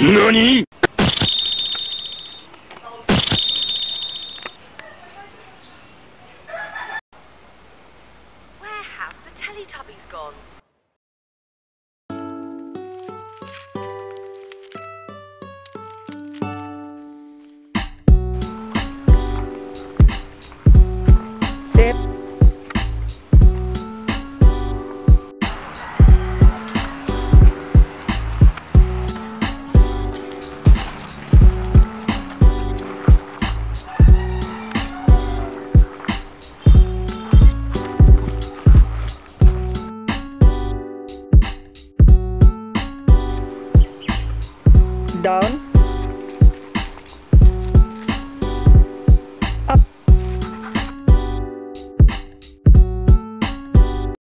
NANI?! Where have the Teletubbies gone? Sit. Down.